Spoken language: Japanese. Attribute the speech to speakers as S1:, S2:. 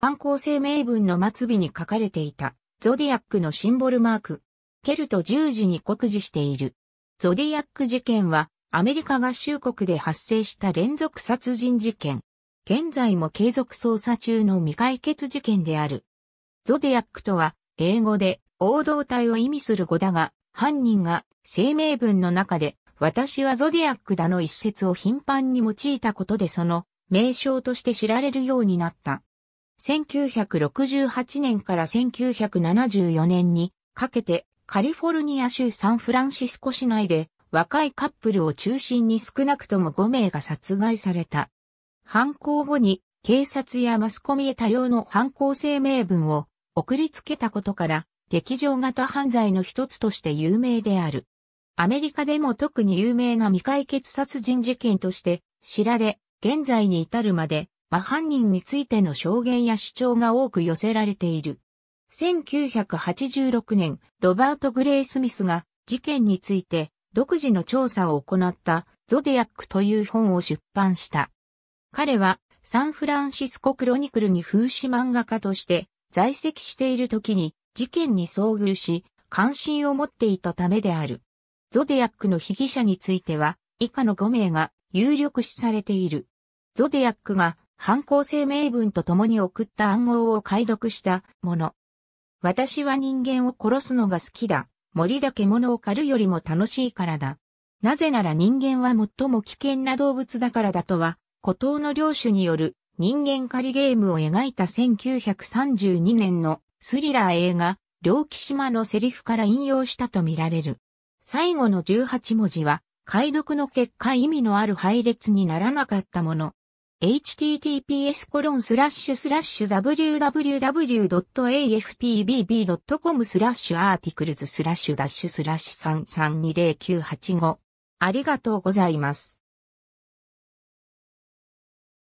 S1: 犯行声明文の末尾に書かれていた、ゾディアックのシンボルマーク、ケルト十字に酷似している。ゾディアック事件は、アメリカ合衆国で発生した連続殺人事件。現在も継続捜査中の未解決事件である。ゾディアックとは、英語で、王道体を意味する語だが、犯人が声明文の中で、私はゾディアックだの一節を頻繁に用いたことでその名称として知られるようになった。1968年から1974年にかけてカリフォルニア州サンフランシスコ市内で若いカップルを中心に少なくとも5名が殺害された。犯行後に警察やマスコミへ多量の犯行声明文を送りつけたことから劇場型犯罪の一つとして有名である。アメリカでも特に有名な未解決殺人事件として知られ、現在に至るまでま犯人についての証言や主張が多く寄せられている。1986年、ロバート・グレイ・スミスが事件について独自の調査を行ったゾディアックという本を出版した。彼はサンフランシスコクロニクルに風刺漫画家として在籍している時に事件に遭遇し関心を持っていたためである。ゾディアックの被疑者については以下の5名が有力視されている。ゾディアックが犯行声明文と共に送った暗号を解読したもの。私は人間を殺すのが好きだ。森だ獣を狩るよりも楽しいからだ。なぜなら人間は最も危険な動物だからだとは、孤島の領主による人間狩りゲームを描いた1932年のスリラー映画、両騎島のセリフから引用したとみられる。最後の18文字は、解読の結果意味のある配列にならなかったもの。Https コロンスラッシュスラッシュ www.afpbb.com スラッシュ articles スラッシュダッシュスラッシュ332098 5ありがとうございます。